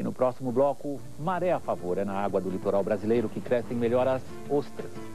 E no próximo bloco, maré a favor. É na água do litoral brasileiro que crescem melhor as ostras.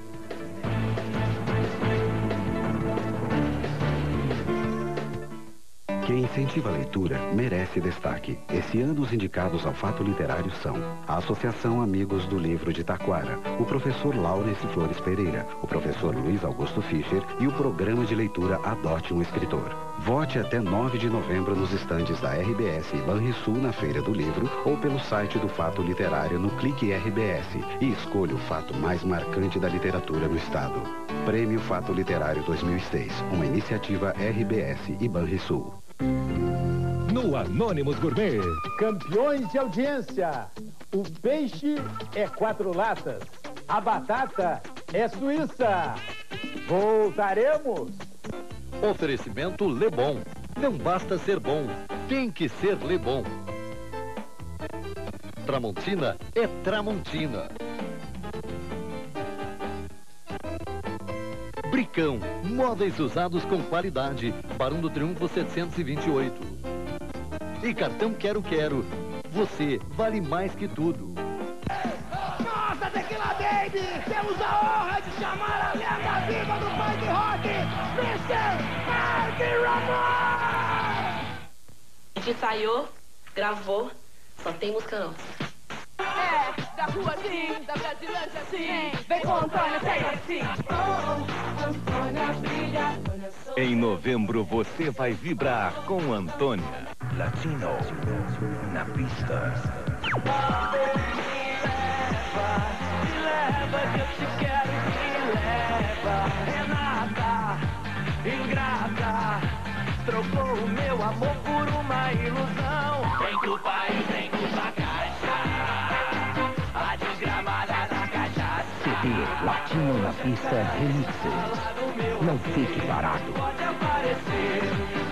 Quem incentiva a leitura merece destaque. Esse ano os indicados ao fato literário são a Associação Amigos do Livro de Taquara, o professor Laurence Flores Pereira, o professor Luiz Augusto Fischer e o programa de leitura Adote um Escritor. Vote até 9 de novembro nos estandes da RBS e Banrisul na Feira do Livro ou pelo site do Fato Literário no Clique RBS e escolha o fato mais marcante da literatura no estado. Prêmio Fato Literário 2006, uma iniciativa RBS e Banrisul. No Anônimos Gourmet. Campeões de audiência. O peixe é quatro latas. A batata é suíça. Voltaremos. Oferecimento Lebon. Não basta ser bom, tem que ser Lebon. Tramontina é Tramontina. Bricão, móveis usados com qualidade. Barão do Triunfo 728. E cartão Quero Quero. Você vale mais que tudo. Nossa, Tequila Baby! Temos a honra de chamar a lenda viva do punk rock, Mr. Mark Ramon! A gente ensaiou, gravou, só tem música nossa. É, da rua sim, da Brasilândia sim. Vem com Antônia, pega assim. Oh, brilha. Em novembro você vai vibrar com Antônia. Latino na pista. Que trocou o meu amor por uma ilusão. Vem pro país, vem CD Latino na pista Remixes. Não fique parado. Pode aparecer,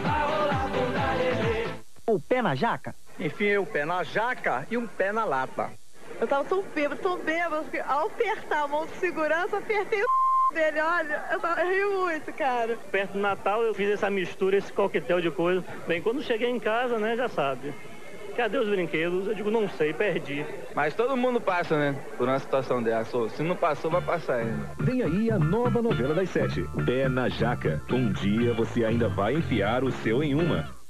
vai rolar bunda lelê. O pé na jaca? Enfiei o pé na jaca e um pé na lata. Eu tava tão bêbado, tão bêbado, que ao apertar a mão de segurança, apertei o dele, olha, eu, tava, eu ri muito, cara. Perto do Natal eu fiz essa mistura, esse coquetel de coisa. Bem, quando cheguei em casa, né, já sabe. Cadê os brinquedos? Eu digo, não sei, perdi. Mas todo mundo passa, né? Por uma situação dessa. Se não passou, vai passar ainda. Vem aí a nova novela das sete. Pé na Jaca. Um dia você ainda vai enfiar o seu em uma.